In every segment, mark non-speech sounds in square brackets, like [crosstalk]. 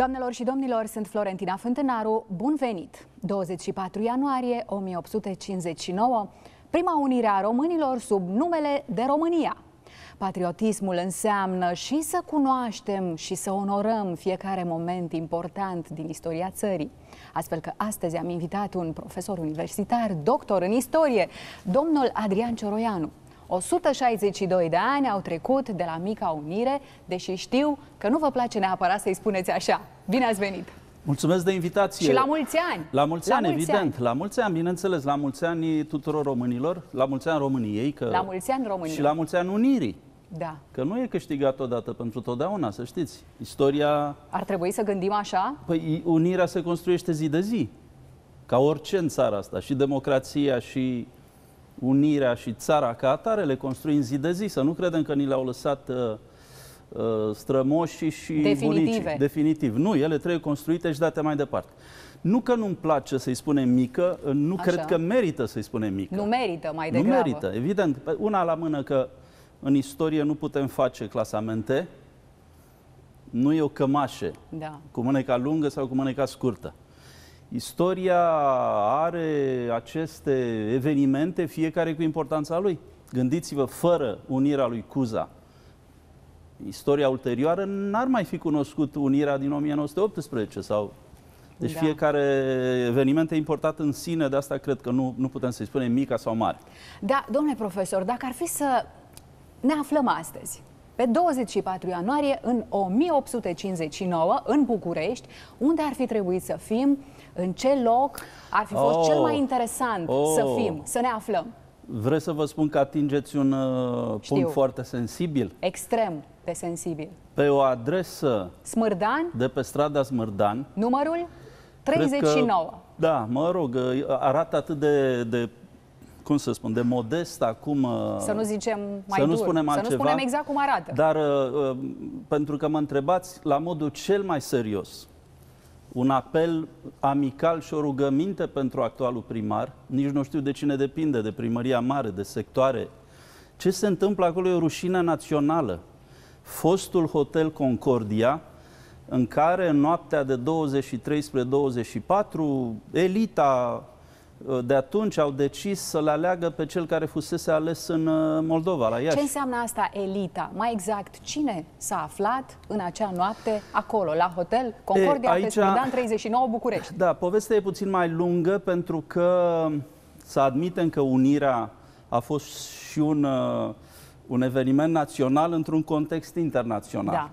Doamnelor și domnilor, sunt Florentina Fântânaru, bun venit! 24 ianuarie 1859, prima unire a românilor sub numele de România. Patriotismul înseamnă și să cunoaștem și să onorăm fiecare moment important din istoria țării. Astfel că astăzi am invitat un profesor universitar, doctor în istorie, domnul Adrian Cioroianu. 162 de ani au trecut de la mica unire, deși știu că nu vă place neapărat să-i spuneți așa. Bine ați venit! Mulțumesc de invitație. Și la mulți ani! La mulți la ani, mulți evident. Ani. La mulți ani, bineînțeles. La mulți ani tuturor românilor. La mulți ani României. Că... La mulți ani României. Și la mulți ani Unirii. Da. Că nu e câștigat odată pentru totdeauna, să știți. Istoria... Ar trebui să gândim așa? Păi unirea se construiește zi de zi. Ca orice în țara asta. Și democrația și unirea și țara ca atare le construim zi de zi. Să nu credem că ni le-au lăsat uh, uh, strămoșii și Definitive. bunicii. Definitiv. Nu, ele trebuie construite și date mai departe. Nu că nu-mi place să-i spunem mică, nu Așa. cred că merită să-i spunem mică. Nu merită mai Nu degrabă. merită, evident. Una la mână că în istorie nu putem face clasamente, nu e o cămașă Da. cu mâneca lungă sau cu mâneca scurtă. Istoria are aceste evenimente, fiecare cu importanța lui. Gândiți-vă, fără unirea lui Cuza, istoria ulterioară n-ar mai fi cunoscut unirea din 1918 sau... Deci Da. fiecare eveniment e important în sine, de asta cred că nu, nu putem să-i spunem mica sau mare. Da, domnule profesor, dacă ar fi să ne aflăm astăzi, pe 24 ianuarie, în 1859, în București, unde ar fi trebuit să fim, în ce loc ar fi fost Oh. cel mai interesant Oh. să fim, să ne aflăm? Vreți să vă spun că atingeți un uh, Știu. punct foarte sensibil? Extrem de sensibil. Pe o adresă Smârdan, de pe strada Smârdan, numărul Cred 39. Că, da, mă rog, arată atât de, de cum să spun, de modest acum. Să nu zicem mai să nu dur, spunem să nu altceva, spunem exact cum arată. Dar uh, pentru că mă întrebați la modul cel mai serios, un apel amical și o rugăminte pentru actualul primar, nici nu știu de cine depinde, de primăria mare, de sectoare. Ce se întâmplă acolo e o rușine națională. Fostul Hotel Concordia, în care în noaptea de 23 spre 24, elita uh, de atunci au decis să le aleagă pe cel care fusese ales în uh, Moldova, la Iași. Ce înseamnă asta elita? Mai exact, cine s-a aflat în acea noapte acolo, la hotel Concordia, aici- pe Smurdan 39 București? Da, povestea e puțin mai lungă pentru că să admitem că unirea a fost și un, uh, un eveniment național într-un context internațional. Da.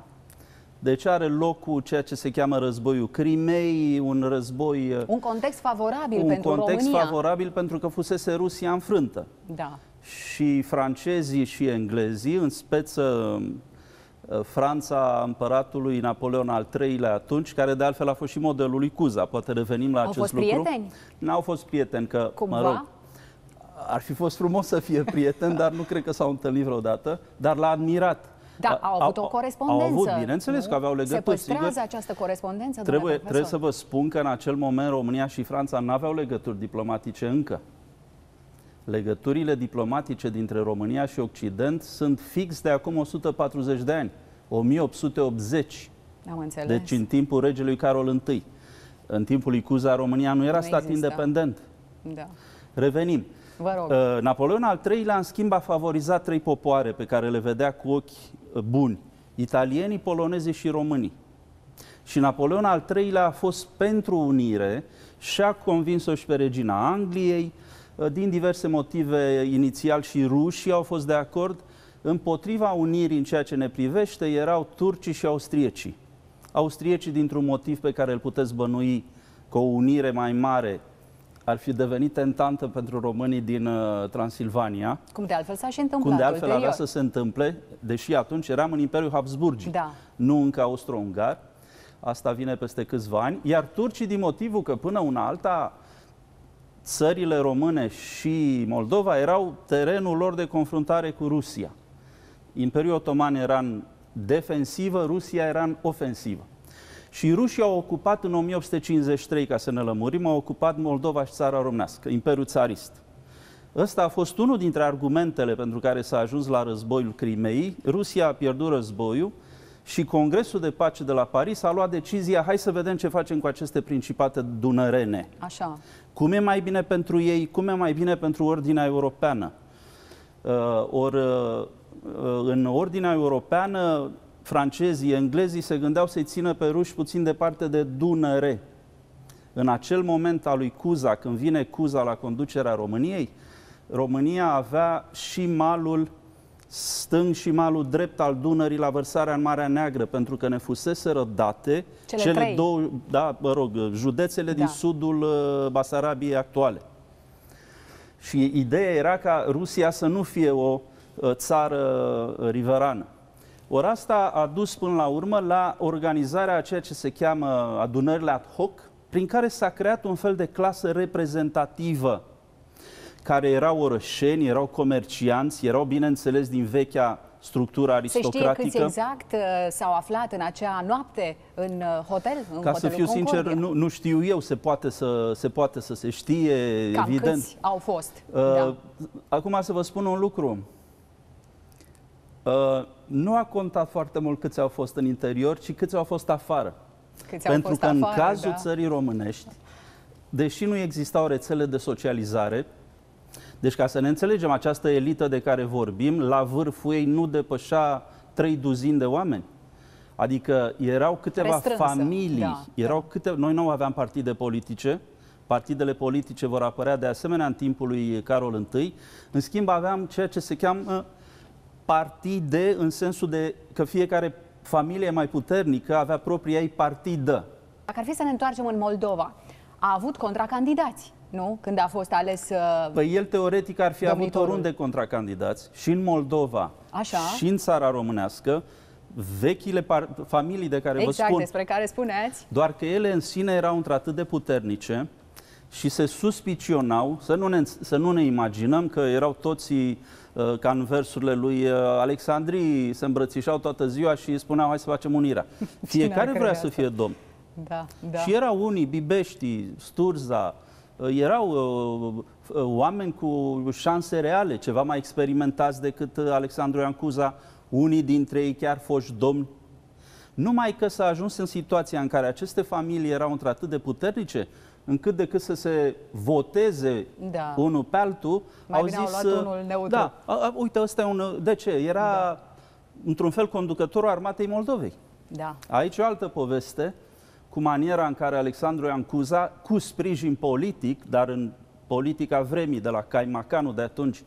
Deci are locul ceea ce se cheamă războiul Crimei, un război, uh, Un context favorabil un pentru context România. favorabil pentru că fusese Rusia înfrântă. Da. Și francezii și englezii, în speță uh, Franța împăratului Napoleon al III-lea atunci, care de altfel a fost și modelul lui Cuza, poate revenim la Au acest fost lucru. prieteni? N-au fost prieteni, că, Cumva? mă rog, ar fi fost frumos să fie prieteni, dar nu cred că s-au întâlnit vreodată, dar l-a admirat. Da, A- au avut o corespondență. Au avut, bineînțeles nu? că aveau legături, Se păstrează sigur. această corespondență, Trebuie, domnule trebuie să profesor? vă spun că în acel moment România și Franța nu aveau legături diplomatice încă. Legăturile diplomatice dintre România și Occident sunt fix de acum 140 de ani, 1880. Am înțeles. Deci în timpul regelui Carol I. În timpul lui Cuza, România nu era Nu stat exista. independent. Da. Revenim. Vă rog. Uh, Napoleon al III-lea, în schimb, a favorizat trei popoare pe care le vedea cu ochi uh, buni. Italienii, polonezii și românii. Și Napoleon al III-lea a fost pentru unire și a convins-o și pe regina Angliei. Uh, Din diverse motive, inițial și rușii au fost de acord. Împotriva unirii în ceea ce ne privește erau turcii și austriecii. Austriecii dintr-un motiv pe care îl puteți bănui că o unire mai mare ar fi devenit tentantă pentru românii din uh, Transilvania, Cum de altfel s-a și întâmplat cum de altfel ulterior. avea să se întâmple, deși atunci eram în Imperiul Habsburgii, Da. nu încă austro-ungar. Asta vine peste câțiva ani. Iar turcii, din motivul că până una alta, țările române și Moldova erau terenul lor de confruntare cu Rusia. Imperiul Otoman era în defensivă, Rusia era în ofensivă. Și rușii au ocupat în 1853, ca să ne lămurim, au ocupat Moldova și țara românească, Imperiul Țarist. Ăsta a fost unul dintre argumentele pentru care s-a ajuns la războiul Crimei. Rusia a pierdut războiul și Congresul de Pace de la Paris a luat decizia, hai să vedem ce facem cu aceste principate dunărene. Așa. Cum e mai bine pentru ei, cum e mai bine pentru ordinea europeană. Uh, or, uh, în ordinea europeană, francezii, englezii se gândeau să-i țină pe ruși puțin departe de Dunăre. În acel moment al lui Cuza, când vine Cuza la conducerea României, România avea și malul stâng și malul drept al Dunării la vărsarea în Marea Neagră, pentru că ne fusese date cele, cele două, da, mă rog, județele da. din sudul uh, Basarabiei actuale. Și ideea era ca Rusia să nu fie o uh, țară uh, riverană. Ori asta a dus până la urmă la organizarea a ceea ce se cheamă adunările ad hoc, prin care s-a creat un fel de clasă reprezentativă care erau orășeni, erau comercianți, erau, bineînțeles, din vechea structură aristocratică. Se știe câți exact uh, s-au aflat în acea noapte în uh, hotel? În Ca să fiu Concordia. sincer, nu, nu știu eu, se poate să se, poate să se știe, Cam evident. câți au fost? Uh, da. Acum să vă spun un lucru. Uh, nu a contat foarte mult câți au fost în interior, ci câți au fost afară. Câți Pentru fost că afară, în cazul da. țării românești, deși nu existau rețele de socializare, deci ca să ne înțelegem, această elită de care vorbim, la vârful ei nu depășea trei duzini de oameni. Adică erau câteva Restrânsă, familii, da, erau câte... noi nu aveam partide politice, partidele politice vor apărea de asemenea în timpul lui Carol I. În schimb aveam ceea ce se cheamă partide în sensul de că fiecare familie mai puternică avea propria ei partidă. Dacă ar fi să ne întoarcem în Moldova, a avut contracandidați nu? Când a fost ales uh, Păi el teoretic ar fi domnitorul. avut oriunde contracandidați și în Moldova Așa. și în țara românească vechile familii de care exact, vă spun. despre care spuneați. Doar că ele în sine erau într-atât de puternice și se suspicionau, să nu ne, să nu ne imaginăm că erau toți uh, ca în versurile lui uh, Alexandrii, se îmbrățișau toată ziua și spuneau hai să facem unirea. [laughs] Fiecare vrea să fie domn. Da, da. Și erau unii, Bibești, Sturza, Uh, erau uh, uh, oameni cu șanse reale, ceva mai experimentați decât Alexandru Iancuza, unii dintre ei chiar foști domni. Numai că s-a ajuns în situația în care aceste familii erau într-atât de puternice, încât decât să se voteze da. unul pe altul, mai au zis... Au luat unul neutru. Da, a, a, uite, ăsta e un... De ce? Era, da. într-un fel, conducătorul armatei Moldovei. Da. Aici o altă poveste cu maniera în care Alexandru Iancuza, cu sprijin politic, dar în politica vremii de la Caimacanu de atunci,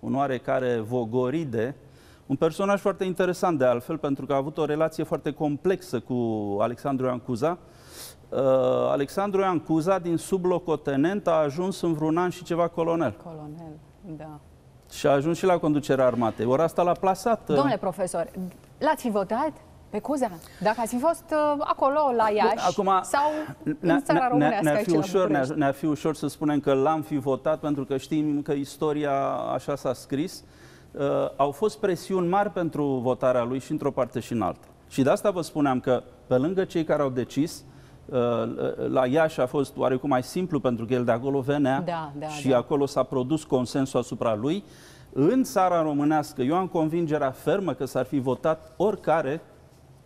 un oarecare Vogoride, un personaj foarte interesant de altfel, pentru că a avut o relație foarte complexă cu Alexandru Iancuza. Uh, Alexandru Iancuza, din sublocotenent, a ajuns în vreun an și ceva colonel. Colonel, da. Și a ajuns și la conducerea armatei. Ori asta l-a plasat. Uh, Domnule profesor, l-ați fi votat? Pe Cuza. Dacă ați fi fost uh, acolo la Iași Acum, sau în țara românească ne-ar fi, ușor, ne ne fi ușor să spunem că l-am fi votat pentru că știm că istoria așa s-a scris. Uh, au fost presiuni mari pentru votarea lui și într-o parte și în alta. Și de asta vă spuneam că pe lângă cei care au decis, uh, la Iași a fost oarecum mai simplu pentru că el de acolo venea da, da, și da. acolo s-a produs consensul asupra lui. În țara românească, eu am convingerea fermă că s-ar fi votat oricare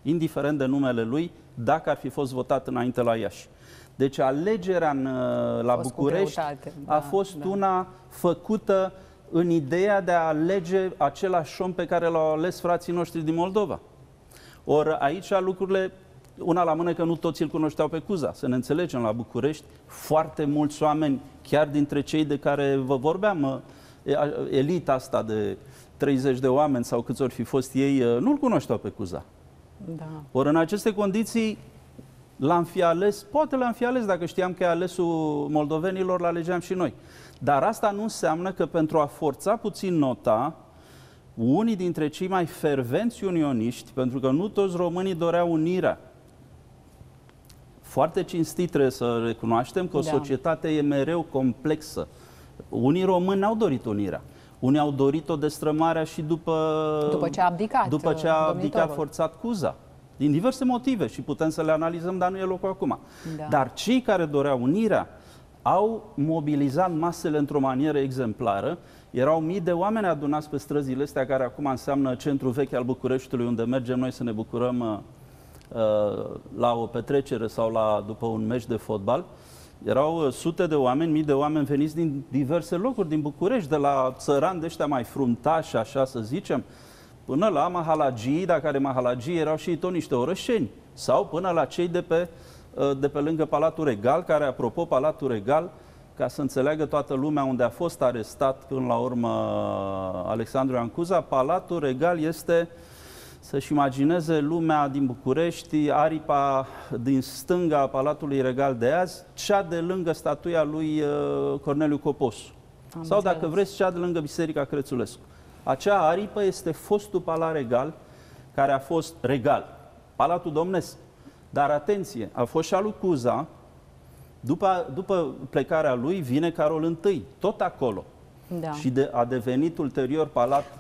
indiferent de numele lui, dacă ar fi fost votat înainte la Iași. Deci alegerea în, uh, la București da, a fost da. una făcută în ideea de a alege același om pe care l-au ales frații noștri din Moldova. Ori aici lucrurile, una la mână că nu toți îl cunoșteau pe Cuza, să ne înțelegem, la București, foarte mulți oameni, chiar dintre cei de care vă vorbeam, elita asta de 30 de oameni sau câți ori fi fost ei, uh, nu-l cunoșteau pe Cuza. Da. Ori în aceste condiții l-am fi ales, poate l-am fi ales dacă știam că e alesul moldovenilor, l-alegeam și noi. Dar asta nu înseamnă că pentru a forța puțin nota, unii dintre cei mai fervenți unioniști, pentru că nu toți românii doreau unirea, foarte cinstit trebuie să recunoaștem că o da. societate e mereu complexă. Unii români n-au dorit unirea. Unii au dorit-o destrămarea și după, după ce a abdicat, după ce a abdicat forțat Cuza. Din diverse motive și putem să le analizăm, dar nu e locul acum. Da. Dar cei care doreau unirea au mobilizat masele într-o manieră exemplară. Erau mii de oameni adunați pe străzile astea, care acum înseamnă centrul vechi al Bucureștiului, unde mergem noi să ne bucurăm uh, uh la o petrecere sau la, după un meci de fotbal. Erau uh, sute de oameni, mii de oameni veniți din diverse locuri din București, de la țărani de ăștia mai fruntași, așa să zicem, până la mahalagii, dar care mahalagii erau și tot niște orășeni, sau până la cei de pe, uh, de pe lângă Palatul Regal, care, apropo, Palatul Regal, ca să înțeleagă toată lumea unde a fost arestat până la urmă Alexandru Ancuza, Palatul Regal este să-și imagineze lumea din București, aripa din stânga a Palatului Regal de azi, cea de lângă statuia lui uh, Corneliu Coposu. Am Sau, înțeles. dacă vreți, cea de lângă Biserica Crețulescu. Acea aripă este fostul palat regal, care a fost regal, Palatul Domnesc. Dar atenție, a fost și al lui Cuza, după, după plecarea lui vine Carol I, tot acolo. Da. Și de, a devenit ulterior palat uh,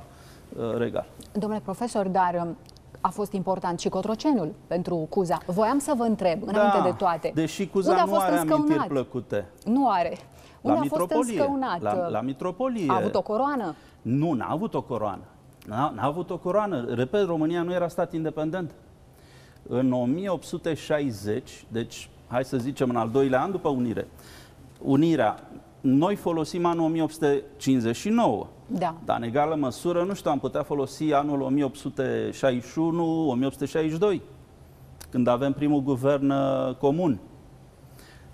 regal. Domnule profesor, dar um, a fost important și Cotrocenul pentru Cuza. Voiam să vă întreb, înainte da, de toate. Deși Cuza nu are înscăunat? amintiri plăcute. Nu are. Unde la a fost înscăunat? La, la mitropolie. A avut o coroană? Nu, n-a avut o coroană. N-a, n-a avut o coroană. Repet, România nu era stat independent. În 1860, deci hai să zicem în al doilea an după unire, unirea, noi folosim anul 1859. Da. Dar în egală măsură, nu știu, am putea folosi anul 1861-1862, când avem primul guvern uh, comun.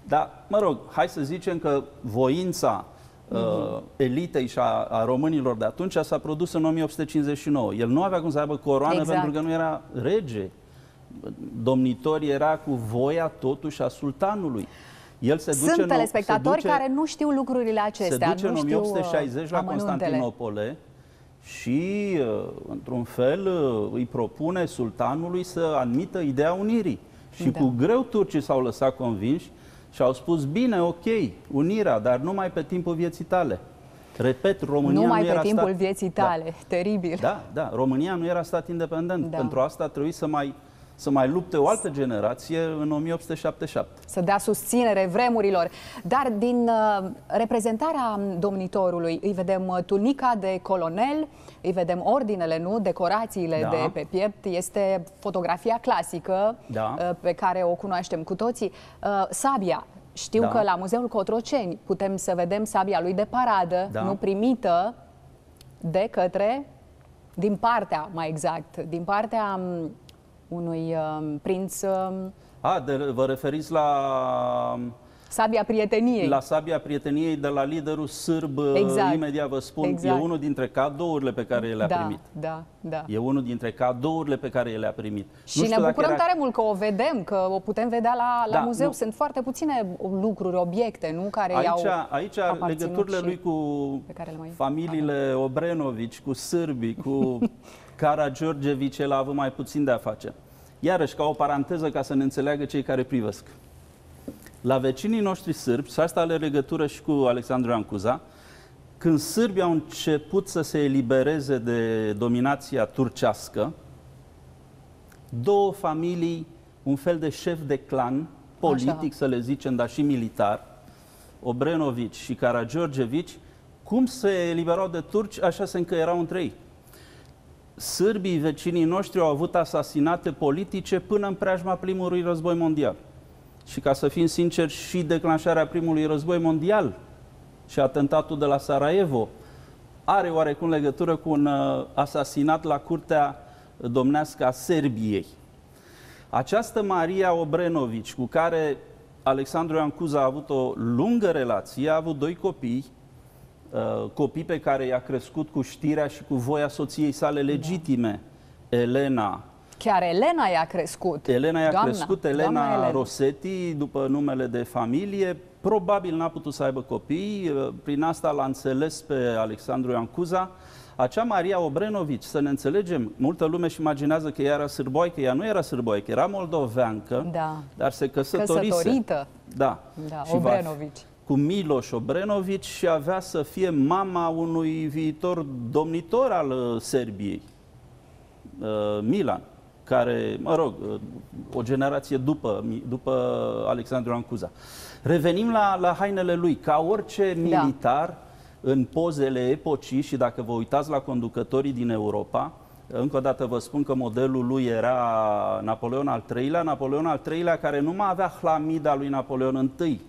Dar, mă rog, hai să zicem că voința uh, elitei și a, a românilor de atunci s-a produs în 1859. El nu avea cum să aibă coroană exact. pentru că nu era rege. Domnitor era cu voia totuși a sultanului. El se duce Sunt telespectatori duce, care nu știu lucrurile acestea. Se duce nu în 1860 la Constantinopole și, uh, într-un fel, uh, îi propune sultanului să admită ideea unirii. Și da. cu greu turcii s-au lăsat convinși și au spus, bine, ok, unirea, dar numai pe timpul vieții tale. Repet, România numai nu era pe timpul stat... vieții da. tale, da. teribil. Da, da, România nu era stat independent. Da. Pentru asta trebuie să mai să mai lupte o altă generație în 1877. Să dea susținere vremurilor. Dar din uh, reprezentarea domnitorului îi vedem uh, tunica de colonel, îi vedem ordinele, nu? Decorațiile da. de pe piept. Este fotografia clasică da. uh, pe care o cunoaștem cu toții. Uh, sabia. Știu da. că la Muzeul Cotroceni putem să vedem sabia lui de paradă, da. nu primită de către, din partea, mai exact, din partea um, unui uh, prinț... Uh, A, de, vă referiți la... Sabia prieteniei. La sabia prieteniei de la liderul sârb, uh, exact. imediat vă spun, exact. e unul dintre cadourile pe care le-a da, primit. Da, da. E unul dintre cadourile pe care le-a primit. Și nu ne bucurăm era... tare mult că o vedem, că o putem vedea la, la da, muzeu. Nu. Sunt foarte puține lucruri, obiecte, nu? Care aici, i-au Aici legăturile lui cu familiile Obrenovici, cu sârbii, cu [laughs] Cara Georgevici, el a avut mai puțin de a face. Iarăși, ca o paranteză, ca să ne înțeleagă cei care privesc. La vecinii noștri sârbi, și asta are legătură și cu Alexandru Ancuza, când sârbii au început să se elibereze de dominația turcească, două familii, un fel de șef de clan, politic Așa. să le zicem, dar și militar, Obrenovici și Karageorgevici, cum se eliberau de turci, așa se încăierau între ei sârbii vecinii noștri au avut asasinate politice până în preajma primului război mondial. Și ca să fim sinceri, și declanșarea primului război mondial și atentatul de la Sarajevo are oarecum legătură cu un uh, asasinat la curtea domnească a Serbiei. Această Maria Obrenovici, cu care Alexandru Iancuza a avut o lungă relație, a avut doi copii, Uh, copii pe care i-a crescut cu știrea și cu voia soției sale legitime, da. Elena. Chiar Elena i-a crescut. Elena i-a doamna, crescut, Elena, Elena Rosetti, după numele de familie. Probabil n-a putut să aibă copii, uh, prin asta l-a înțeles pe Alexandru Iancuza. Acea Maria Obrenovici, să ne înțelegem, multă lume își imaginează că ea era sârboică, ea nu era sârboică, era moldoveancă, da. dar se căsătorise. Căsătorită. Da. da și Obrenovici cu Miloș Obrenovici și avea să fie mama unui viitor domnitor al uh, Serbiei, uh, Milan. care, mă rog, o generație după, după Alexandru Ancuza. Revenim la, la hainele lui. Ca orice da. militar, da. în pozele epocii și dacă vă uitați la conducătorii din Europa, încă o dată vă spun că modelul lui era Napoleon al III-lea, Napoleon al III-lea care nu mai avea hlamida lui Napoleon I.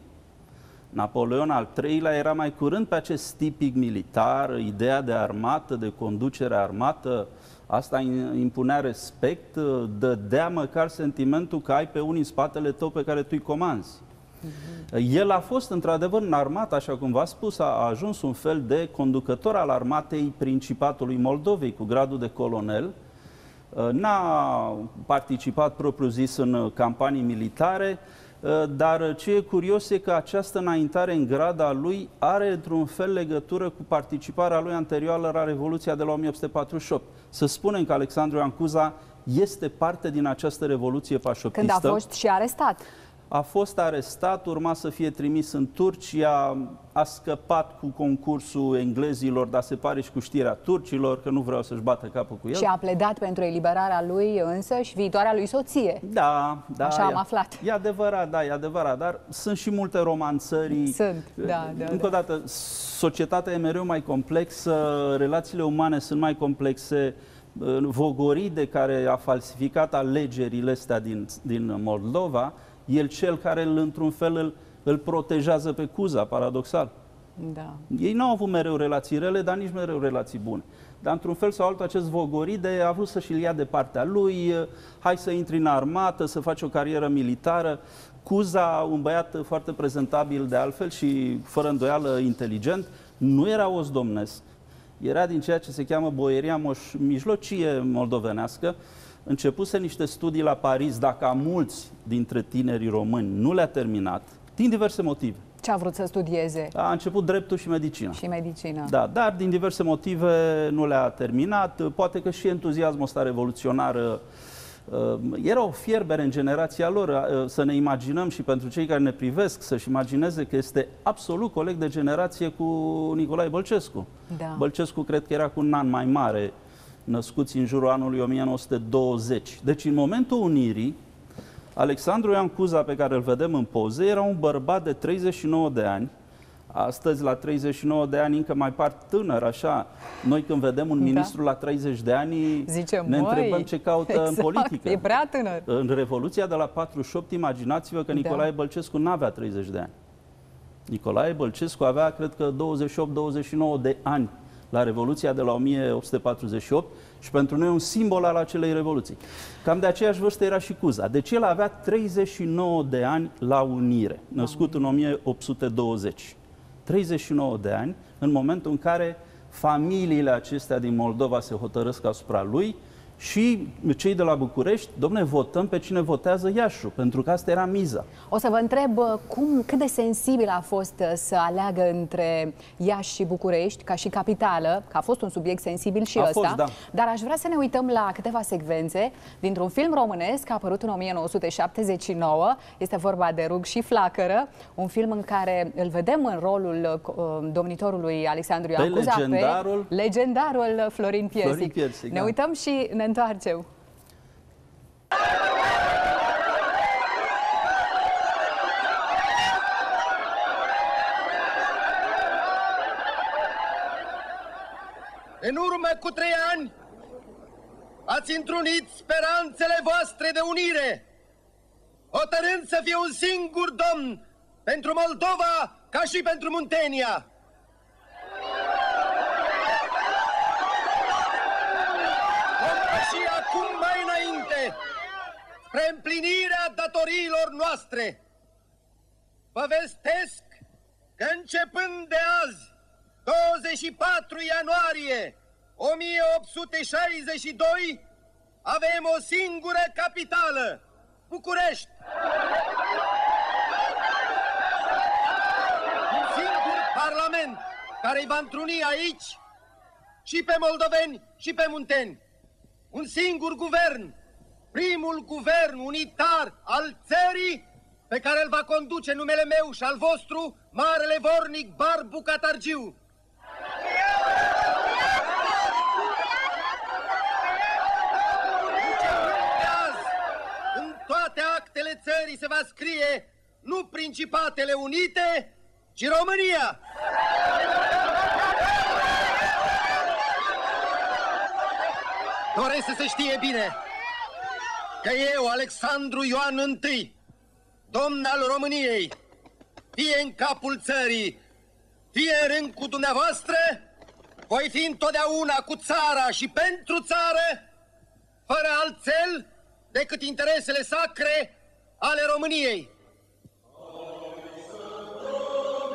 Napoleon al III-lea era mai curând pe acest tipic militar, ideea de armată, de conducere armată, asta impunea respect, dădea măcar sentimentul că ai pe unii în spatele tău pe care tu îi comanzi. El a fost într-adevăr în armată, așa cum v-a spus, a ajuns un fel de conducător al armatei Principatului Moldovei cu gradul de colonel. N-a participat propriu-zis în campanii militare, dar ce e curios e că această înaintare în grada lui are într-un fel legătură cu participarea lui anterioară la Revoluția de la 1848. Să spunem că Alexandru Ancuza este parte din această revoluție pașoptistă. Când a fost și arestat a fost arestat, urma să fie trimis în Turcia, a scăpat cu concursul englezilor, dar se pare și cu știrea turcilor, că nu vreau să-și bată capul cu el. Și a pledat pentru eliberarea lui însă și viitoarea lui soție. Da, da. Așa e, am aflat. E adevărat, da, e adevărat, dar sunt și multe romanțării. Sunt, da, da. Încă da. o dată, societatea e mereu mai complexă, relațiile umane sunt mai complexe, Vogoride, de care a falsificat alegerile astea din, din Moldova, el cel care îl, într-un fel îl, îl protejează pe Cuza, paradoxal. Da. Ei n-au avut mereu relații rele, dar nici mereu relații bune. Dar într-un fel sau altul acest Vogoride a vrut să-și ia de partea lui, hai să intri în armată, să faci o carieră militară. Cuza, un băiat foarte prezentabil de altfel și fără îndoială inteligent, nu era os domnesc. Era din ceea ce se cheamă boieria moș- mijlocie moldovenească, începuse niște studii la Paris, dacă a mulți dintre tinerii români nu le-a terminat, din diverse motive. Ce a vrut să studieze? A început dreptul și medicina. Și medicina. Da, dar din diverse motive nu le-a terminat. Poate că și entuziasmul ăsta revoluționar uh, era o fierbere în generația lor. Uh, să ne imaginăm și pentru cei care ne privesc, să-și imagineze că este absolut coleg de generație cu Nicolae Bălcescu. Da. Bălcescu cred că era cu un an mai mare născuți în jurul anului 1920. Deci, în momentul unirii, Alexandru Ioan Cuza, pe care îl vedem în poze, era un bărbat de 39 de ani. Astăzi, la 39 de ani, încă mai par tânăr, așa. Noi când vedem un da. ministru la 30 de ani, Zice, ne întrebăm ce caută exact, în politică. E prea tânăr. În Revoluția de la 48, imaginați-vă că da. Nicolae da. Bălcescu nu avea 30 de ani. Nicolae Bălcescu avea, cred că, 28-29 de ani la Revoluția de la 1848 și pentru noi un simbol al acelei revoluții. Cam de aceeași vârstă era și Cuza. Deci el avea 39 de ani la unire, născut în 1820. 39 de ani, în momentul în care familiile acestea din Moldova se hotărăsc asupra lui, și cei de la București, domne, votăm pe cine votează Iașu, pentru că asta era miza. O să vă întreb uh, cum, cât de sensibil a fost uh, să aleagă între Iași și București ca și capitală, că a fost un subiect sensibil și a ăsta, fost, da. dar aș vrea să ne uităm la câteva secvențe dintr-un film românesc apărut în 1979, este vorba de Rug și Flacără, un film în care îl vedem în rolul uh, domnitorului Alexandru Ioan Cuza, legendarul... pe legendarul Florin Piersic. Florin Piersic ne da. uităm și ne întoarcem. În urmă cu trei ani ați întrunit speranțele voastre de unire, hotărând să fie un singur domn pentru Moldova ca și pentru Muntenia. Spre împlinirea datoriilor noastre. Vă vestesc că începând de azi, 24 ianuarie 1862, avem o singură capitală, București. Un singur parlament care îi va întruni aici și pe moldoveni și pe munteni. Un singur guvern primul guvern unitar al țării pe care îl va conduce numele meu și al vostru, Marele Vornic Barbu Catargiu. țării se va scrie nu Principatele Unite, ci România. Doresc să se știe bine că eu, Alexandru Ioan I, domn al României, fie în capul țării, fie în rând cu dumneavoastră, voi fi întotdeauna cu țara și pentru țară, fără alt cel decât interesele sacre ale României.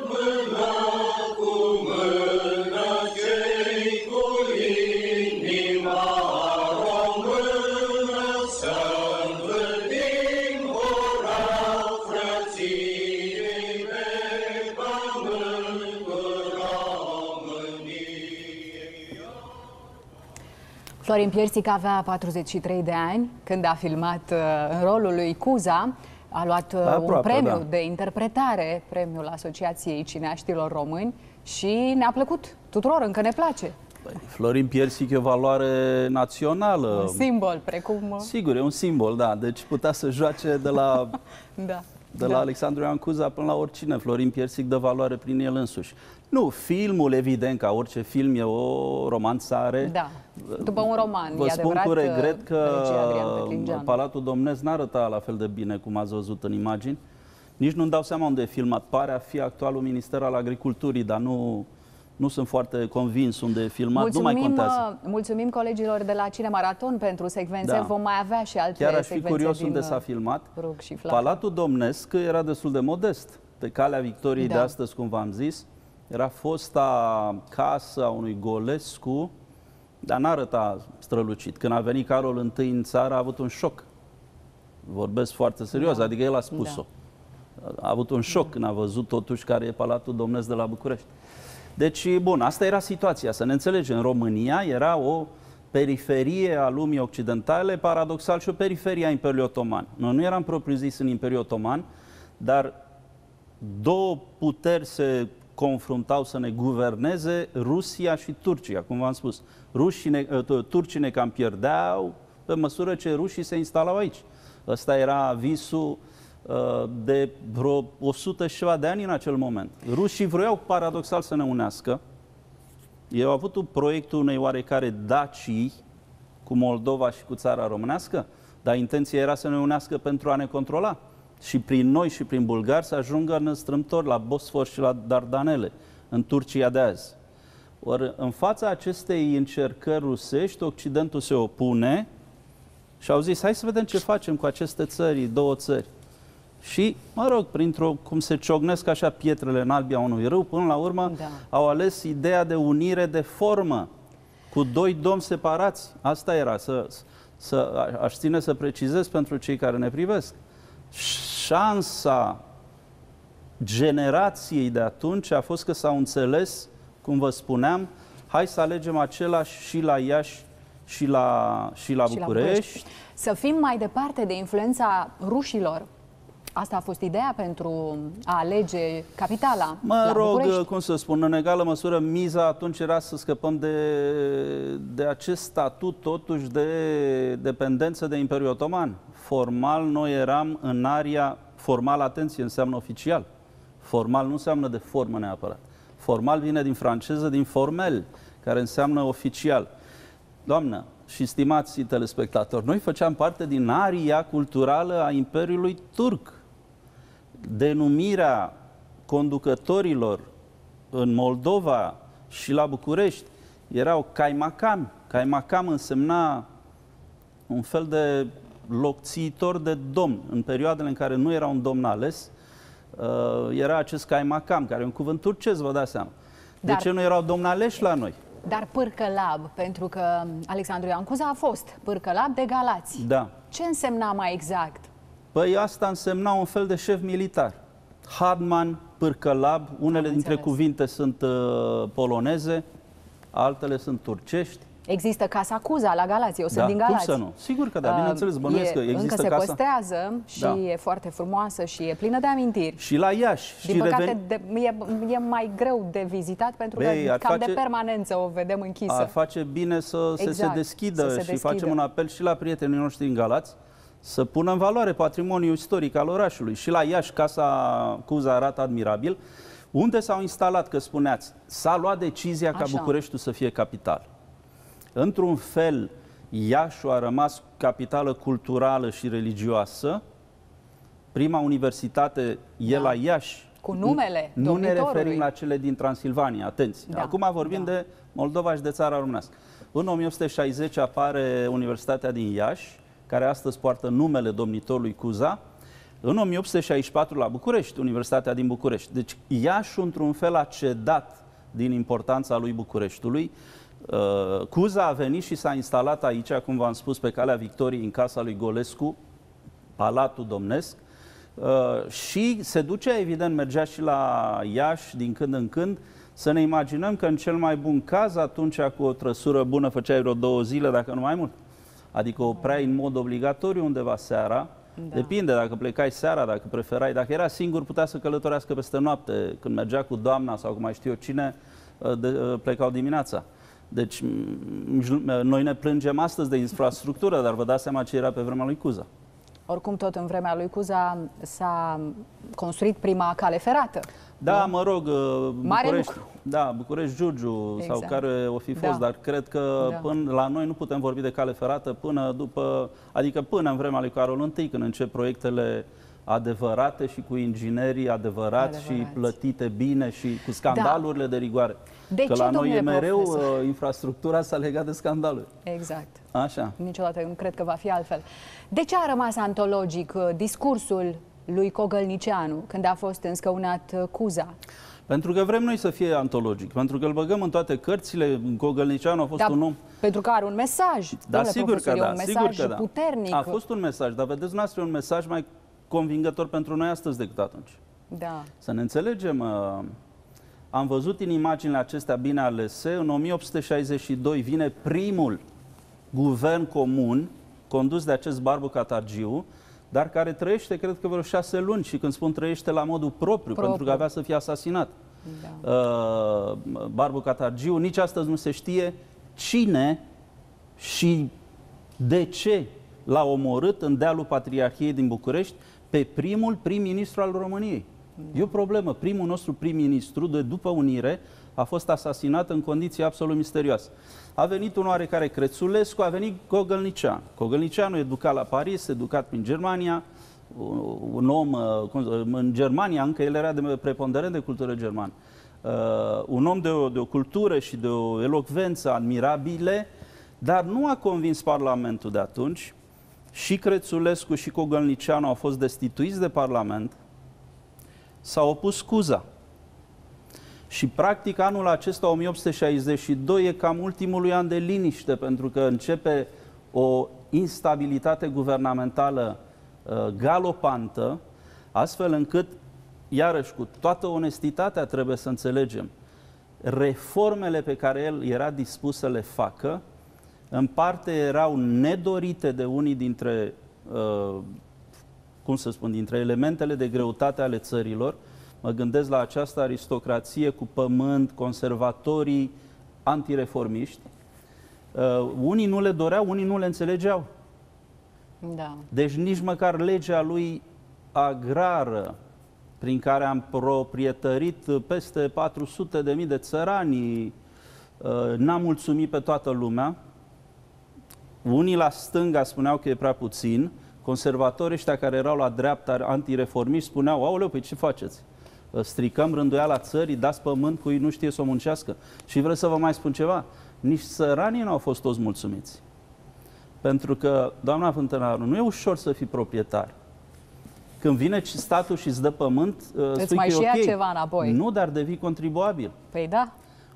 Mâna cu mâna Florin Piersic avea 43 de ani când a filmat uh, în rolul lui Cuza. A luat uh, Aproape, un premiu da. de interpretare, premiul Asociației Cineaștilor Români și ne-a plăcut tuturor, încă ne place. Păi, Florin Piersic e o valoare națională. Un simbol, precum... uh, Sigur, e un simbol, da. Deci putea să joace de la, [laughs] Da. de la Alexandru Ioan Cuza până la oricine. Florin Piersic dă valoare prin el însuși. Nu, filmul, evident, ca orice film, e o romanțare. Da, după un roman, Vă e spun adevărat cu regret că regia Adrian Petringeanu. Palatul Domnesc n-arăta la fel de bine cum ați văzut în imagini. Nici nu-mi dau seama unde e filmat. Pare a fi actualul Minister al Agriculturii, dar nu, nu sunt foarte convins unde e filmat. nu mai contează. uh, mulțumim colegilor de la Cinemaraton pentru secvențe. Da. Vom mai avea și alte Chiar aș fi secvențe curios din, unde s-a uh, filmat. Rug și Flacă. Palatul Domnesc era destul de modest. Pe calea victoriei Da. de astăzi, cum v-am zis, era fosta casă a unui Golescu, dar n-arăta strălucit. Când a venit Carol I în țară, a avut un șoc. Vorbesc foarte serios, Da. adică el a spus-o. A avut un șoc când a văzut totuși care e Palatul Domnesc de la București. Deci, bun, asta era situația. Să ne înțelegem, în România era o periferie a lumii occidentale, paradoxal și o periferie a Imperiului Otoman. Noi nu eram propriu-zis în Imperiul Otoman, dar două puteri se confruntau să ne guverneze, Rusia și Turcia, cum v-am spus. Rușii ne, uh, turcii ne cam pierdeau pe măsură ce rușii se instalau aici. Ăsta era visul uh, de vreo 100 și ceva de ani în acel moment. Rușii vreau paradoxal să ne unească. Ei au avut un proiectul unei oarecare dacii cu Moldova și cu țara românească, dar intenția era să ne unească pentru a ne controla. Și prin noi și prin bulgari să ajungă în strâmtori la Bosfor și la Dardanele, în Turcia de azi. Ori în fața acestei încercări rusești, Occidentul se opune și au zis, hai să vedem ce facem cu aceste țări, două țări. Și, mă rog, printr-o, cum se ciognesc așa pietrele în albia unui râu, până la urmă Da. au ales ideea de unire de formă, cu doi domni separați. Asta era, să, să a- aș ține să precizez pentru cei care ne privesc. Șansa generației de atunci a fost că s-au înțeles, cum vă spuneam, hai să alegem același și la Iași și la, și la și la București. Să fim mai departe de influența rușilor. Asta a fost ideea pentru a alege capitala Mă la rog, București. cum să spun, în egală măsură, miza atunci era să scăpăm de, de acest statut totuși de dependență de Imperiul Otoman. Formal, noi eram în aria, formal, atenție, înseamnă oficial. Formal nu înseamnă de formă neapărat. Formal vine din franceză, din formel, care înseamnă oficial. Doamnă și stimați telespectatori, noi făceam parte din aria culturală a Imperiului Turc denumirea conducătorilor în Moldova și la București erau caimakami. Caimakam însemna un fel de locțiitor de domn. În perioadele în care nu era un domn ales, uh, era acest caimakam, care e un cuvânt turcesc, vă dați seama. De Dar- ce nu erau domni aleși la noi? Dar pârcălab, pentru că Alexandru Ioan Cuza a fost pârcălab de Galați. Da. Ce însemna mai exact? Păi asta însemna un fel de șef militar. Hadman, pârcălab, unele Am dintre înțeles. cuvinte sunt uh, poloneze, altele sunt turcești. Există Casa Cuza la Galați, eu sunt Da, din cum Galați. să nu? Sigur că da, Uh, bineînțeles, bănuiesc e, că există Încă se casa. păstrează și Da. e foarte frumoasă și e plină de amintiri. Și la Iași. Din și păcate, reveni- de, e, e mai greu de vizitat pentru Băi, că ar cam de face- permanență o vedem închisă. ar face bine să, să se Exact, deschidă să se și deschidă. facem un apel și la prietenii noștri în Galați să pună în valoare patrimoniul istoric al orașului. Și la Iași, Casa Cuza arată admirabil, unde s-au instalat, că spuneați, s-a luat decizia ca Așa. Bucureștiul să fie capital. Într-un fel, Iașul a rămas capitală culturală și religioasă. Prima universitate e Da. la Iași. Cu numele Nu ne domnitorului. referim la cele din Transilvania, atenție. Da, Acum vorbim da. de Moldova și de țara românească. În 1860 apare Universitatea din Iași, care astăzi poartă numele domnitorului Cuza. În 1864 la București, Universitatea din București. Deci Iași, într-un fel, a cedat din importanța lui Bucureștiului. Uh, Cuza a venit și s-a instalat aici, cum v-am spus, pe calea Victoriei, în casa lui Golescu, Palatul Domnesc. Uh, și se ducea, evident, mergea și la Iași din când în când. Să ne imaginăm că în cel mai bun caz, atunci cu o trăsură bună făceai vreo două zile, dacă nu mai mult. Adică opreai în mod obligatoriu undeva seara. Da. Depinde dacă plecai seara, dacă preferai. Dacă era singur, putea să călătorească peste noapte. Când mergea cu doamna sau cu mai știu eu cine, uh, de, uh, plecau dimineața. Deci m- m- noi ne plângem astăzi de infrastructură, dar vă dați seama ce era pe vremea lui Cuza. Oricum, tot în vremea lui Cuza s-a construit prima cale ferată. Da, mă rog, uh, Mare București, lucru. da, București Giurgiu sau Exact. care o fi fost, Da. dar cred că Da. până la noi nu putem vorbi de cale ferată până după, adică până în vremea lui Carol I, când încep proiectele adevărate și cu inginerii adevărați, și Adevărați. plătite bine și cu scandalurile de rigoare. De că ce, la noi e domnule mereu profesor? uh, infrastructura s-a legat de scandaluri. Exact. Așa. Niciodată nu cred că va fi altfel. De ce a rămas antologic uh, discursul lui Cogălnicianu când a fost înscăunat uh, Cuza? Pentru că vrem noi să fie antologic, pentru că îl băgăm în toate cărțile, Gogălnicianu a fost Dar un om Pentru că are un mesaj. Da, domnule sigur profesor, că e da, un sigur mesaj că da. puternic. A fost un mesaj, dar vedeți noastră un mesaj mai convingător pentru noi astăzi decât atunci. Da. Să ne înțelegem, uh, am văzut în imaginile acestea bine alese, în 1862 vine primul guvern comun condus de acest Barbu Catargiu, dar care trăiește, cred că vreo șase luni și când spun trăiește la modul propriu, Propriu. pentru că avea să fie asasinat. da. Uh, Barbu Catargiu, nici astăzi nu se știe cine și de ce l-a omorât în dealul Patriarhiei din București pe primul prim-ministru al României. E o problemă. Primul nostru prim-ministru de după unire a fost asasinat în condiții absolut misterioase. A venit un oarecare Crețulescu, a venit Gogălnician. Gogălnicianu educat la Paris, educat prin Germania, un om uh, cum- în Germania, încă el era de preponderent de cultură germană. Uh, un om de o, de o cultură și de o elocvență admirabile, dar nu a convins Parlamentul de atunci. Și Crețulescu și Cogălnicianu au fost destituiți de Parlament, s-au opus scuza. Și practic anul acesta, 1862, e cam ultimului an de liniște, pentru că începe o instabilitate guvernamentală uh, galopantă, astfel încât, iarăși cu toată onestitatea trebuie să înțelegem, reformele pe care el era dispus să le facă, în parte erau nedorite de unii dintre, uh, cum să spun, dintre elementele de greutate ale țărilor. Mă gândesc la această aristocrație cu pământ, conservatorii, antireformiști. Uh, unii nu le doreau, unii nu le înțelegeau. Da. Deci nici măcar legea lui agrară, prin care am proprietărit peste 400 de mii de țărani, uh, n-a mulțumit pe toată lumea. Unii la stânga spuneau că e prea puțin, conservatorii ăștia care erau la dreapta, antireformiști, spuneau, aoleu, păi ce faceți? Stricăm rânduiala țării, dați pământ cu ei, nu știe să o muncească. Și vreau să vă mai spun ceva, nici săranii nu au fost toți mulțumiți. Pentru că, doamna Fântânaru, nu e ușor să fii proprietar. Când vine statul și îți dă pământ, Îți spui mai că e și ia ok. ceva înapoi. Nu, dar devii contribuabil. Păi da.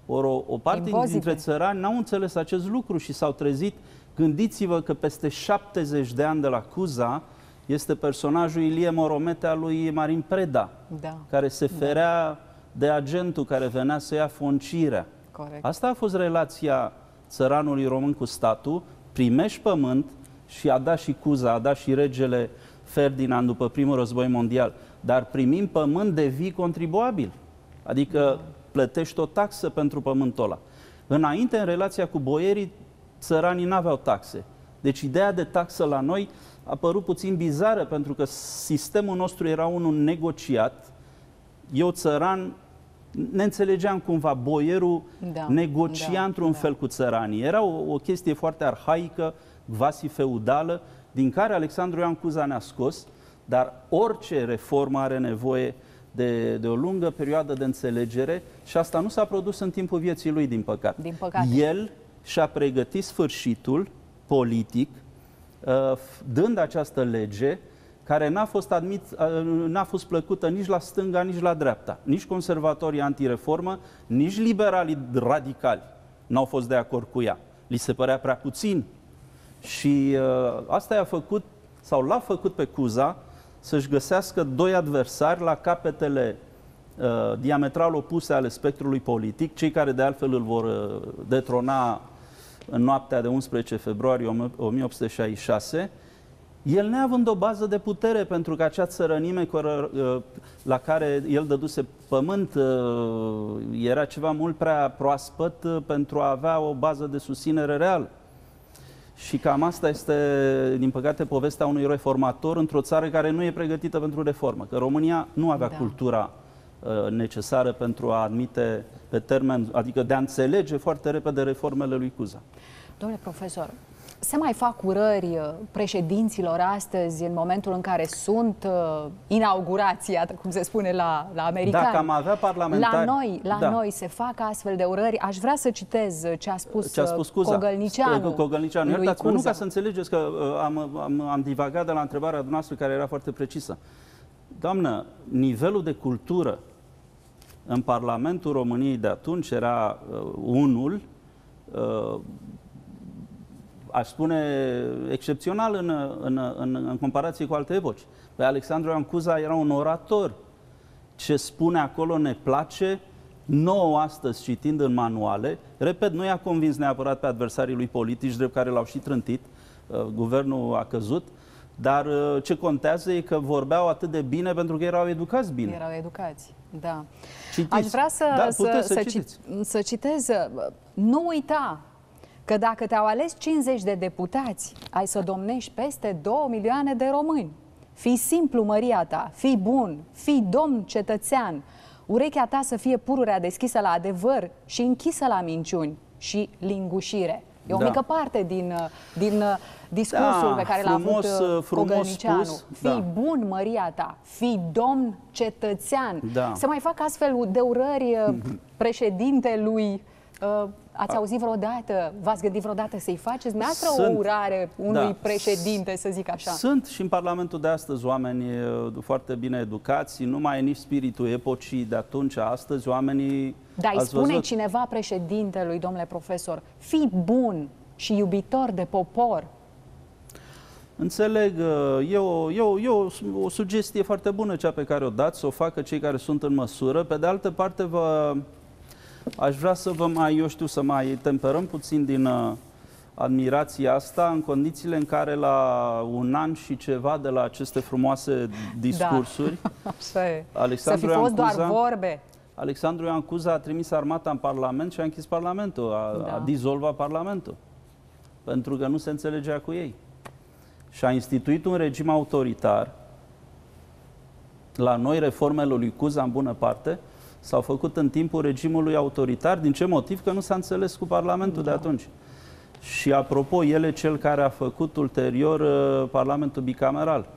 Ori o, o parte Impozite. dintre țărani n-au înțeles acest lucru și s-au trezit. Gândiți-vă că peste 70 de ani de la Cuza este personajul Ilie Moromete al lui Marin Preda, Da. care se ferea de agentul care venea să ia foncirea. Corect. Asta a fost relația țăranului român cu statul, primești pământ și a dat și Cuza, a dat și regele Ferdinand după primul război mondial, dar primim pământ de vii contribuabil, adică plătești o taxă pentru pământul ăla. Înainte, în relația cu boierii, țăranii n-aveau taxe. Deci ideea de taxă la noi a părut puțin bizară pentru că sistemul nostru era unul negociat. Eu, țăran, ne înțelegeam cumva, boierul da, negocia da, într-un da. fel cu țăranii. Era o, o chestie foarte arhaică, vasi feudală, din care Alexandru Ioan Cuza ne-a scos, dar orice reformă are nevoie de, de o lungă perioadă de înțelegere și asta nu s-a produs în timpul vieții lui, din păcate. Din păcate. El și-a pregătit sfârșitul politic uh, dând această lege care n-a fost, admit, uh, n-a fost plăcută nici la stânga, nici la dreapta. Nici conservatorii antireformă, nici liberalii radicali n-au fost de acord cu ea. Li se părea prea puțin. Și uh, asta i-a făcut, sau l-a făcut pe Cuza, să-și găsească doi adversari la capetele uh, diametral opuse ale spectrului politic, cei care de altfel îl vor uh, detrona în noaptea de 11 februarie 1866, el neavând o bază de putere, pentru că acea țărănime uh, la care el dăduse pământ uh, era ceva mult prea proaspăt uh, pentru a avea o bază de susținere reală. Și cam asta este, din păcate, povestea unui reformator într-o țară care nu e pregătită pentru reformă. Că România nu avea da. cultura uh, necesară pentru a admite pe termen, adică de a înțelege foarte repede reformele lui Cuza. Domnule profesor, se mai fac urări uh, președinților astăzi în momentul în care sunt uh, inaugurații, iată cum se spune la, la americani. Dacă am avea parlamentari... La noi, la da. noi se fac astfel de urări. Aș vrea să citez uh, ce a spus, ce a spus Cuza. Cogălnicianu. Cogălnicianu. Iertați-mă, nu ca să înțelegeți că am, am, am divagat de la întrebarea noastră care era foarte precisă. Doamnă, nivelul de cultură în Parlamentul României de atunci era uh, unul uh, aș spune, excepțional în, în, în, în comparație cu alte epoci. Pe Alexandru Ioan Cuza era un orator. Ce spune acolo ne place, nouă astăzi citind în manuale. Repet, nu i-a convins neapărat pe adversarii lui politici, drept care l-au și trântit. Uh, guvernul a căzut. Dar uh, ce contează e că vorbeau atât de bine pentru că erau educați bine. Erau educați, da. Citiți. Aș vrea să, da, să, să, să, să citez, uh, nu uita că dacă te-au ales 50 de deputați, ai să domnești peste 2 milioane de români. Fii simplu, Maria ta, fii bun, fii domn cetățean, urechea ta să fie pururea deschisă la adevăr și închisă la minciuni și lingușire. E o da. mică parte din, din uh, discursul da, pe care l-a avut uh, frumos spus, Fii da. bun, Maria ta, fii domn cetățean. Da. Se mai fac astfel de urări uh, președintelui Uh, ați auzit vreodată, v-ați gândit vreodată să-i faceți dumneavoastră o urare unui da. președinte, să zic așa? Sunt și în Parlamentul de astăzi oameni uh, foarte bine educați, nu mai e nici spiritul epocii de atunci, astăzi oamenii... Da, îi spune văzut... cineva președintelui, domnule profesor, fii bun și iubitor de popor. Înțeleg, uh, e, o, e, o, e o, o sugestie foarte bună cea pe care o dați, să o facă cei care sunt în măsură. Pe de altă parte, vă Aș vrea să vă mai, eu știu, să mai temperăm puțin din uh, admirația asta în condițiile în care la un an și ceva de la aceste frumoase discursuri, da. [laughs] Alexandru să fi fost Iancuza, doar vorbe. Alexandru Ioan Cuza a trimis armata în Parlament și a închis Parlamentul, a, da. a dizolvat Parlamentul, pentru că nu se înțelegea cu ei. Și a instituit un regim autoritar. La noi, reformele lui Cuza, în bună parte, s-au făcut în timpul regimului autoritar. Din ce motiv? Că nu s-a înțeles cu Parlamentul da. de atunci. Și apropo, el e cel care a făcut ulterior uh, Parlamentul bicameral.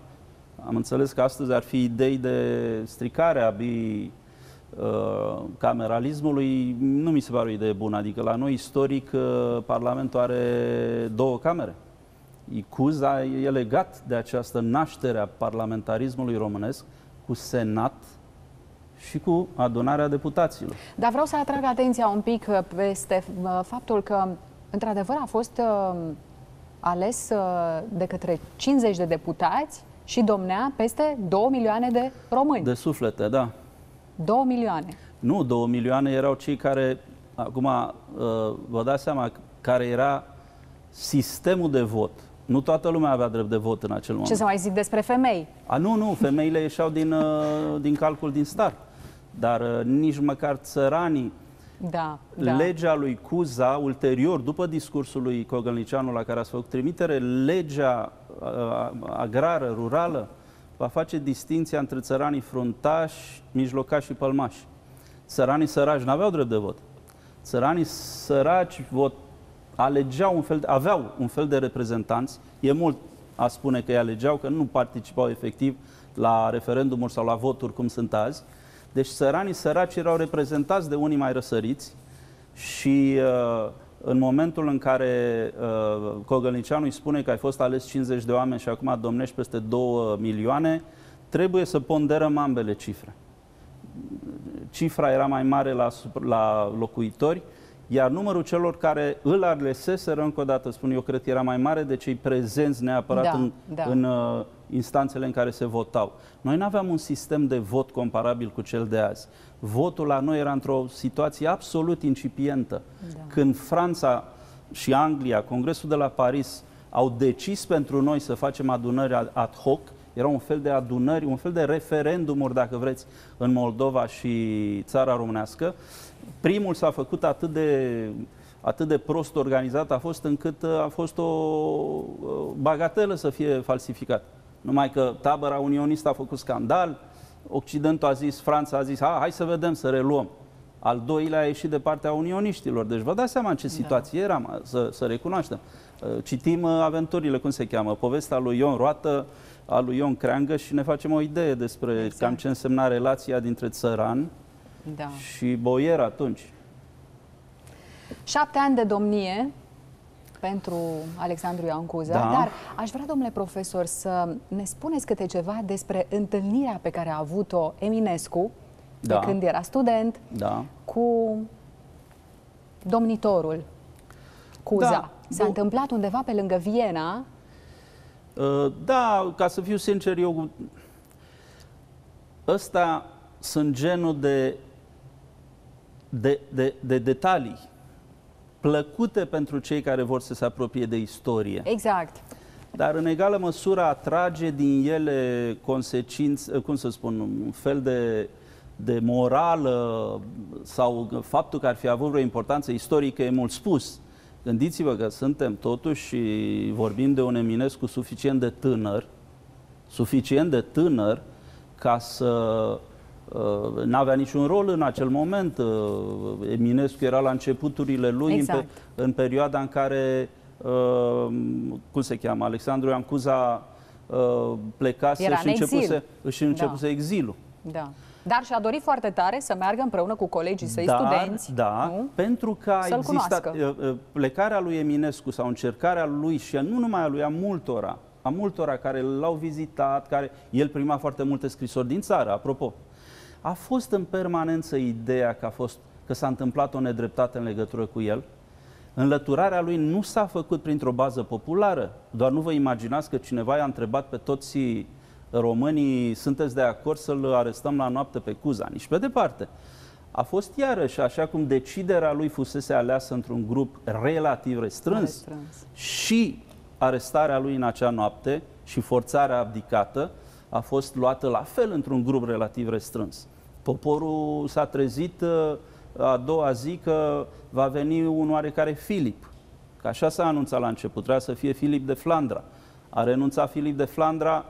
Am înțeles că astăzi ar fi idei de stricare a bi, uh, cameralismului. Nu mi se pare o idee bună. Adică la noi, istoric, uh, Parlamentul are două camere. Icuza e legat de această naștere a parlamentarismului românesc cu Senat și cu adunarea deputaților. Dar vreau să atrag atenția un pic uh, peste uh, faptul că, într-adevăr, a fost uh, ales de către 50 de deputați și domnea peste 2 milioane de români. De suflete, da. 2 milioane. Nu, 2 milioane erau cei care, acum vă dați seama, care era sistemul de vot. Nu toată lumea avea drept de vot în acel moment. Ce să mai zic despre femei? A, nu, nu, femeile ieșeau din, din calcul din start dar uh, nici măcar țăranii Da, da. Legea lui Cuza, ulterior, după discursul lui Cogălnicianu la care ați făcut trimitere, legea uh, agrară, rurală, va face distinția între țăranii fruntași, mijlocași și pălmași. Țăranii săraci nu aveau drept de vot. Țăranii săraci vot, alegeau un fel de, aveau un fel de reprezentanți. E mult a spune că îi alegeau, că nu participau efectiv la referendumuri sau la voturi cum sunt azi. Deci țăranii săraci erau reprezentați de unii mai răsăriți și uh, în momentul în care uh, Cogălnicianu îi spune că ai fost ales 50 de oameni și acum domnești peste 2 milioane, trebuie să ponderăm ambele cifre. Cifra era mai mare la, la locuitori, iar numărul celor care îl aleseseră, încă o dată spun eu, cred că era mai mare de cei prezenți neapărat da, în, da. în uh, instanțele în care se votau. Noi nu aveam un sistem de vot comparabil cu cel de azi. Votul la noi era într-o situație absolut incipientă. Da. Când Franța și Anglia, Congresul de la Paris, au decis pentru noi să facem adunări ad hoc, era un fel de adunări, un fel de referendumuri, dacă vreți, în Moldova și țara românească. Primul s-a făcut atât de atât de prost organizat a fost încât a fost o bagatelă să fie falsificat. Numai că tabăra unionistă a făcut scandal, Occidentul a zis, Franța a zis, ha, hai să vedem, să reluăm. Al doilea a ieșit de partea unioniștilor. Deci vă dați seama în ce da. situație da. eram, să, să recunoaștem. Uh, citim uh, aventurile, cum se cheamă, povestea lui Ion Roată, a lui Ion Creangă și ne facem o idee despre exact. cam ce însemna relația dintre țăran da. și boier atunci. Șapte ani de domnie pentru Alexandru Ioan Cuza, da. dar aș vrea, domnule profesor, să ne spuneți câte ceva despre întâlnirea pe care a avut-o Eminescu da. de când era student da. cu domnitorul Cuza. Da. S-a Bun. întâmplat undeva pe lângă Viena. Uh, da, ca să fiu sincer, eu... Ăsta sunt genul de, de, de, de detalii plăcute pentru cei care vor să se apropie de istorie. Exact. Dar în egală măsură atrage din ele consecințe, cum să spun, un fel de, de morală sau faptul că ar fi avut vreo importanță istorică e mult spus. Gândiți-vă că suntem totuși și vorbim de un Eminescu suficient de tânăr, suficient de tânăr ca să Uh, n-avea niciun rol în acel moment. Uh, Eminescu era la începuturile lui exact. în, pe, în perioada în care, uh, cum se cheamă, Alexandru Iancuza plecase era și începuse, își începuse da. exilul. Da. Dar și-a dorit foarte tare să meargă împreună cu colegii săi Dar, studenți. Da, nu? pentru că a existat plecarea lui Eminescu sau încercarea lui și nu numai a lui, a multora, a multora care l-au vizitat, care el prima foarte multe scrisori din țară, apropo, a fost în permanență ideea că, a fost, că s-a întâmplat o nedreptate în legătură cu el. Înlăturarea lui nu s-a făcut printr-o bază populară. Doar nu vă imaginați că cineva i-a întrebat pe toți românii, sunteți de acord să-l arestăm la noapte pe Cuza? Nici pe departe. A fost iarăși, așa cum deciderea lui fusese aleasă într-un grup relativ restrâns, restrâns și arestarea lui în acea noapte și forțarea abdicată, a fost luată la fel într-un grup relativ restrâns. Poporul s-a trezit uh, a doua zi că va veni un oarecare Filip. Că așa s-a anunțat la început, trebuia să fie Filip de Flandra. A renunțat Filip de Flandra,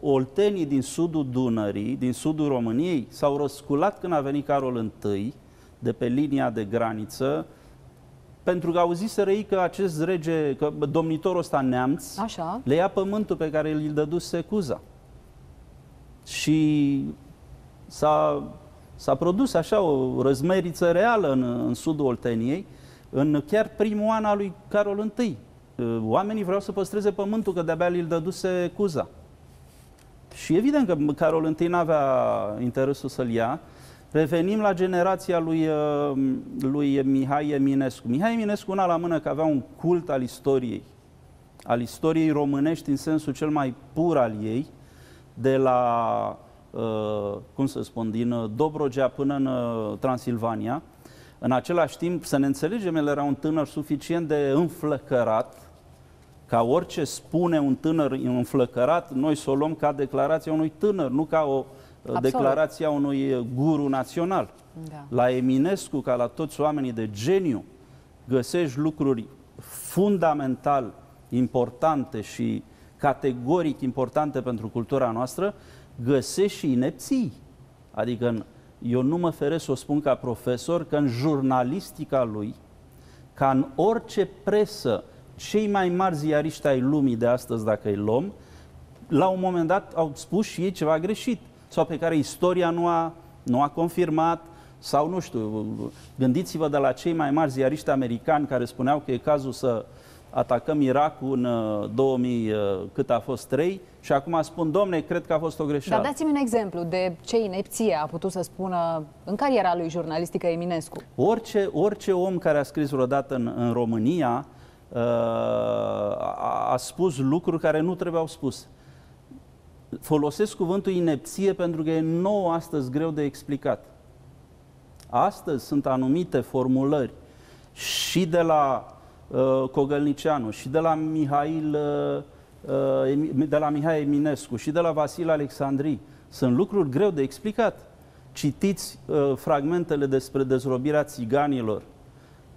oltenii din sudul Dunării, din sudul României, s-au răsculat când a venit Carol I de pe linia de graniță, pentru că auziseră ei că acest rege, că domnitorul ăsta neamț, Așa. le ia pământul pe care îl dăduse Cuza și s-a, s-a produs așa o răzmeriță reală în, în sudul Olteniei, în chiar primul an al lui Carol I. Oamenii vreau să păstreze pământul, că de-abia îl dăduse Cuza. Și evident că Carol I n-avea interesul să-l ia. Revenim la generația lui, lui Mihai Eminescu. Mihai Eminescu, una la mână, că avea un cult al istoriei, al istoriei românești în sensul cel mai pur al ei, de la, uh, cum să spun, din uh, Dobrogea până în uh, Transilvania. În același timp, să ne înțelegem, el era un tânăr suficient de înflăcărat, ca orice spune un tânăr înflăcărat, noi să o luăm ca declarația unui tânăr, nu ca o Absolut. declarația unui guru național. Da. La Eminescu, ca la toți oamenii de geniu, găsești lucruri fundamental importante și categoric importante pentru cultura noastră, găsești și inepții. Adică eu nu mă feresc să o spun ca profesor că în jurnalistica lui, ca în orice presă, cei mai mari ziariști ai lumii de astăzi, dacă îi luăm, la un moment dat au spus și ei ceva greșit sau pe care istoria nu a, nu a confirmat sau nu știu, gândiți-vă de la cei mai mari ziariști americani care spuneau că e cazul să atacăm Irakul în 2000, uh, uh, cât a fost 3 și acum spun, domne, cred că a fost o greșeală. Dar dați-mi un exemplu de ce inepție a putut să spună în cariera lui jurnalistică Eminescu. Orice, orice om care a scris vreodată în, în România uh, a, a spus lucruri care nu trebuiau spus. Folosesc cuvântul inepție pentru că e nou astăzi greu de explicat. Astăzi sunt anumite formulări și de la uh, Cogălnicianu, și de la Mihail, uh, uh, de la Mihai Eminescu, și de la Vasile Alexandri. Sunt lucruri greu de explicat. Citiți uh, fragmentele despre dezrobirea țiganilor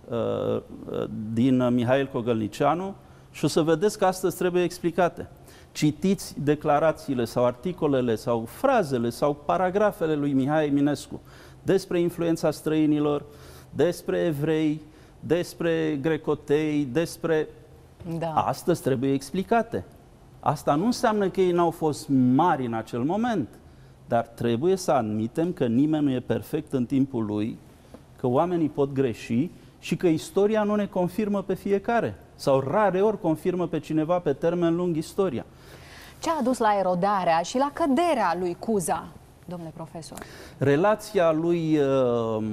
uh, uh, din Mihail Cogălnicianu și o să vedeți că astăzi trebuie explicate. Citiți declarațiile sau articolele sau frazele sau paragrafele lui Mihai Eminescu despre influența străinilor, despre evrei, despre grecotei, despre... Da. Astăzi trebuie explicate. Asta nu înseamnă că ei n-au fost mari în acel moment, dar trebuie să admitem că nimeni nu e perfect în timpul lui, că oamenii pot greși și că istoria nu ne confirmă pe fiecare sau rare ori confirmă pe cineva pe termen lung istoria. Ce a dus la erodarea și la căderea lui Cuza, domnule profesor? Relația lui uh,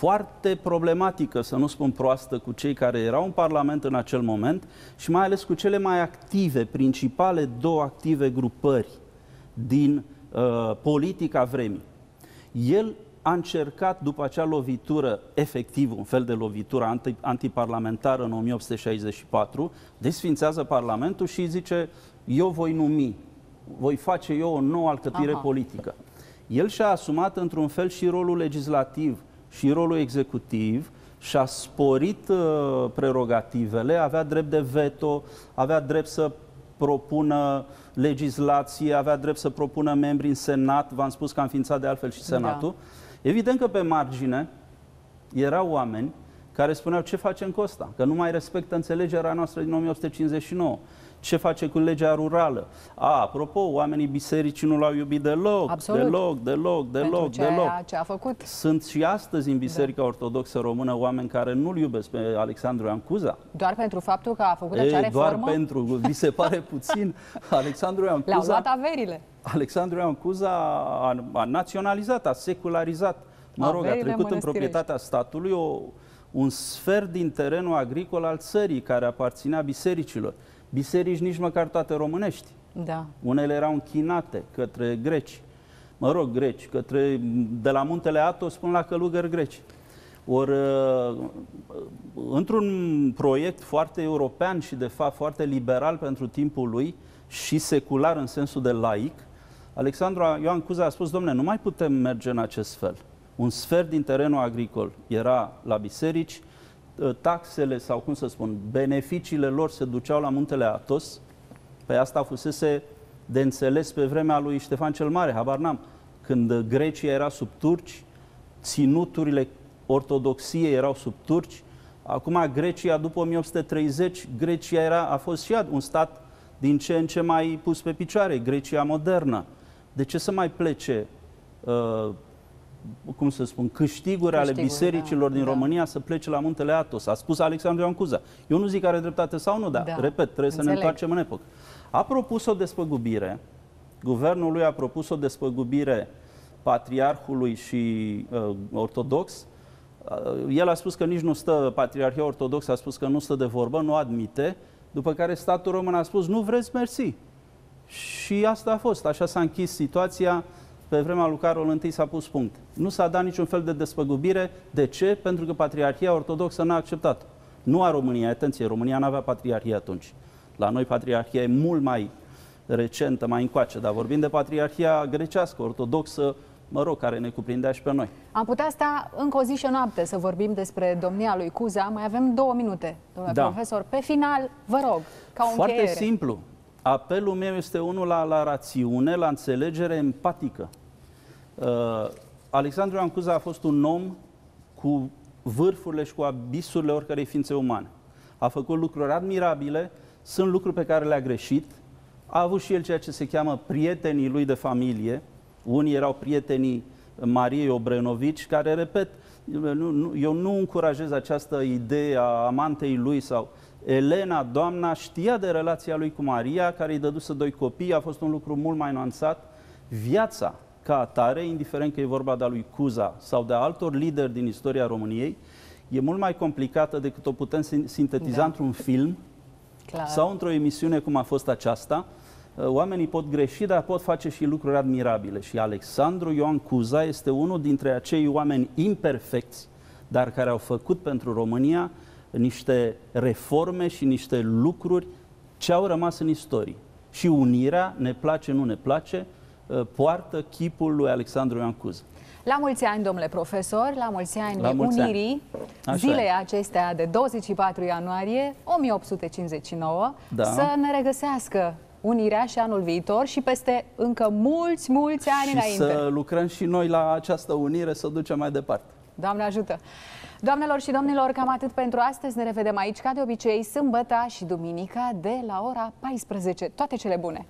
foarte problematică, să nu spun proastă, cu cei care erau în Parlament în acel moment și mai ales cu cele mai active, principale două active grupări din uh, politica vremii. El a încercat, după acea lovitură, efectiv, un fel de lovitură anti, antiparlamentară în 1864, desfințează Parlamentul și zice, eu voi numi, voi face eu o nouă alcătuire Aha. politică. El și-a asumat într-un fel și rolul legislativ, și rolul executiv și-a sporit uh, prerogativele, avea drept de veto, avea drept să propună legislație, avea drept să propună membri în Senat, v-am spus că am ființat de altfel și Senatul. Da. Evident că pe margine erau oameni care spuneau ce facem cu ăsta, că nu mai respectă înțelegerea noastră din 1859 ce face cu legea rurală. A, apropo, oamenii bisericii nu l-au iubit deloc, Absolut. deloc, deloc, deloc, Pentru ce deloc. A, ce a făcut. Sunt și astăzi în Biserica da. Ortodoxă Română oameni care nu-l iubesc pe Alexandru Ioan Cuza. Doar pentru faptul că a făcut e, acea reformă? Doar pentru, vi se pare [laughs] puțin, Alexandru Ioan Cuza... Le-au luat averile. Alexandru Ioan Cuza a, a naționalizat, a secularizat, mă rog, a trecut în proprietatea statului o, un sfert din terenul agricol al țării care aparținea bisericilor biserici nici măcar toate românești. Da. Unele erau închinate către greci, mă rog, greci, către, de la muntele Atos până la călugări greci. Ori, uh, într-un proiect foarte european și, de fapt, foarte liberal pentru timpul lui și secular în sensul de laic, Alexandru Ioan Cuza a spus, domnule, nu mai putem merge în acest fel. Un sfert din terenul agricol era la biserici, Ă, taxele sau, cum să spun, beneficiile lor se duceau la muntele Atos. Pe asta fusese de înțeles pe vremea lui Ștefan cel Mare, habar n-am. Când Grecia era sub turci, ținuturile ortodoxiei erau sub turci. Acum Grecia, după 1830, Grecia era, a fost și ea un stat din ce în ce mai pus pe picioare, Grecia modernă. De ce să mai plece uh, cum să spun, câștiguri, ale bisericilor da, din da. România să plece la muntele Atos. A spus Alexandru Ioan Cuza. Eu nu zic că are dreptate sau nu, dar, da. repet, trebuie Înțeleg. să ne întoarcem în epocă. A propus o despăgubire, guvernul lui a propus o despăgubire patriarhului și uh, ortodox. Uh, el a spus că nici nu stă, patriarhia ortodox a spus că nu stă de vorbă, nu admite, după care statul român a spus, nu vreți, mersi. Și asta a fost, așa s-a închis situația pe vremea lui Carol I s-a pus punct. Nu s-a dat niciun fel de despăgubire. De ce? Pentru că Patriarhia Ortodoxă n-a acceptat. Nu a României, atenție, România nu avea Patriarhie atunci. La noi Patriarhia e mult mai recentă, mai încoace, dar vorbim de patriarhia grecească, ortodoxă, mă rog, care ne cuprindea și pe noi. Am putea sta încă o zi și o noapte să vorbim despre domnia lui Cuza. Mai avem două minute, domnule da. profesor. Pe final, vă rog, ca o Foarte încheiere. simplu. Apelul meu este unul la, la rațiune, la înțelegere empatică. Uh, Alexandru Ioan Cuza a fost un om cu vârfurile și cu abisurile oricărei ființe umane. A făcut lucruri admirabile, sunt lucruri pe care le-a greșit, a avut și el ceea ce se cheamă prietenii lui de familie, unii erau prietenii Mariei Obrenovici, care, repet, nu, nu, eu nu încurajez această idee a amantei lui sau Elena, doamna, știa de relația lui cu Maria, care îi dăduse doi copii, a fost un lucru mult mai nuanțat. Viața ca atare, indiferent că e vorba de a lui Cuza sau de altor lideri din istoria României, e mult mai complicată decât o putem sintetiza da. într-un film Clar. sau într-o emisiune cum a fost aceasta. Uh, oamenii pot greși, dar pot face și lucruri admirabile. Și Alexandru Ioan Cuza este unul dintre acei oameni imperfecți, dar care au făcut pentru România niște reforme și niște lucruri ce au rămas în istorie. Și unirea, ne place, nu ne place, uh, poartă chipul lui Alexandru Ioan Cuza. La mulți ani, domnule profesor, la mulți ani la mulți unirii ani. zilei e. acestea de 24 ianuarie 1859, da. să ne regăsească unirea și anul viitor și peste încă mulți, mulți ani și înainte. să lucrăm și noi la această unire, să o ducem mai departe. Doamne ajută! Doamnelor și domnilor, cam atât pentru astăzi. Ne revedem aici, ca de obicei, sâmbătă și duminica de la ora 14. Toate cele bune!